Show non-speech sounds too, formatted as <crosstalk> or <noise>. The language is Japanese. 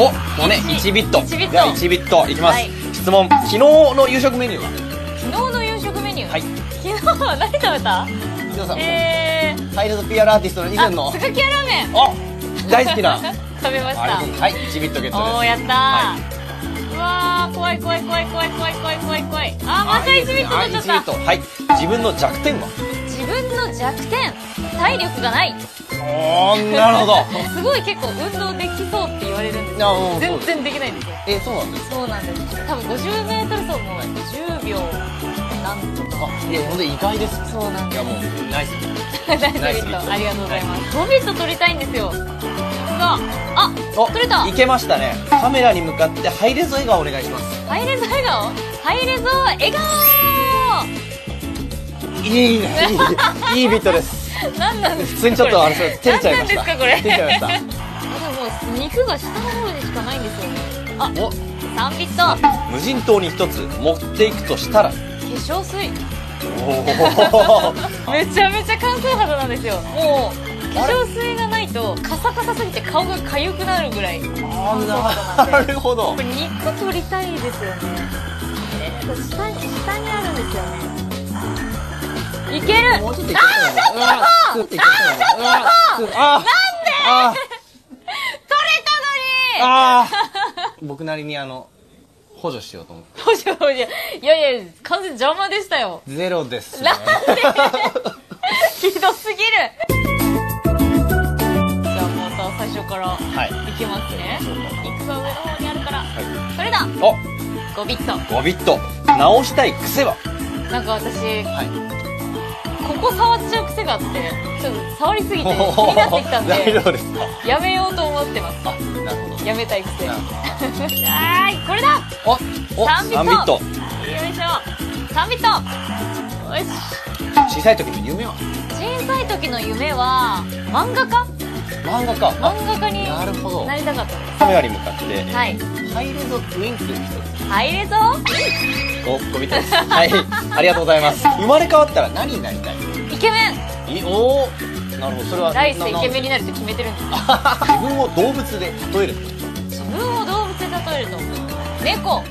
お骨1ビット。1ビット。じゃあ1ビット。いきます、はい。質問。昨日の夕食メニューは？昨日の夕食メニュー、はい。昨日は何食べた？伊藤さん、えー、ハイレゾ PR アーティストの以前の。あスガキヤラーメン。お大好きな。食べました。はい1ビットゲットです。おーやったー、はうわー怖い怖い怖い怖い怖い怖い怖い。怖いあーまた1ビット取っちゃった。あ1ビット。はい。自分の弱点は？自分の弱点。体力がないなるほど。すごい結構運動できそうって言われるんですいやもう全然できないんですよ。えそうなんですそうなんです。多分 50m 走も10秒なんとか。あいやほんで意外です。そうなんでいやもうナイス。す <laughs> ナイス。ビットありがとうございます。5ビット取りたいんですよ。があお取れた。いけましたね。カメラに向かってハイレゾ笑顔お願いします。ハイレゾ笑顔？ハイレゾ笑顔！いいね。いいいいビットです何なんですか？普通にちょっとあれそう照れちゃいました。何なんですかこれ？照れちゃいましたあでももう肉が下の方にしかないんですよね。あお3ビット。無人島に一つ持っていくとしたら？化粧水。おおめちゃめちゃ乾燥肌なんですよ。もう化粧水がないとカサカサすぎて顔が痒くなるぐらい乾燥肌なんで。なるほど。これ肉取りたいですよね。下に下にあるんですよねいける。もうちょっといあちょっといけたよあなんで？あ取れたのに。あ僕なりにあの補助しようと思って。どうしよういやいや完全に邪魔でしたよ。ゼロですね。なんで？ひどすぎる。じゃあもうさ最初からはい。いきますね。そうか。肉が上の方にあるから。はいそれだ。お。5ビット。5ビット。直したい癖は？なんか私はいここ触っちゃう癖があってちょっと触りすぎて気になってきたん <laughs> 大でやめようと思ってます。やめたい癖。<laughs> はーいこれだ！おお3ビット。3ビット。よいしょ3ビット。よし。小さい時の夢は？小さい時の夢は漫画家漫画か。漫画家になるほど。なりたかったカメラに向かって。はい。ハイレゾウィンク一つ入れぞお5ビットです。はいありがとうございます。生まれ変わったら何になりたい？イケメン。いおおなるほど。それは来世イケメンンになるって決めてるんです。<laughs> 自分を動物で例える自分を動物で例えると猫